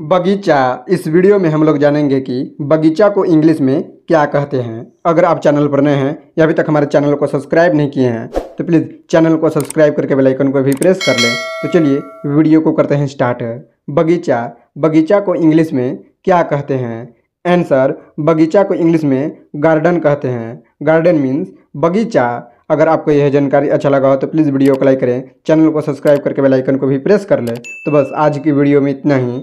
बगीचा। इस वीडियो में हम लोग जानेंगे कि बगीचा को इंग्लिश में क्या कहते हैं। अगर आप चैनल पर नए हैं या अभी तक हमारे चैनल को सब्सक्राइब नहीं किए हैं तो प्लीज़ चैनल को सब्सक्राइब करके बेल आइकन को भी प्रेस कर लें। तो चलिए वीडियो को करते हैं स्टार्ट। बगीचा। बगीचा को इंग्लिश में क्या कहते हैं? आंसर बगीचा को इंग्लिश में गार्डन कहते हैं। गार्डन मीन्स बगीचा। अगर आपको यह जानकारी अच्छा लगा हो तो प्लीज़ वीडियो को लाइक करें, चैनल को सब्सक्राइब करके बेल आइकन को भी प्रेस कर लें। तो बस आज की वीडियो में इतना ही।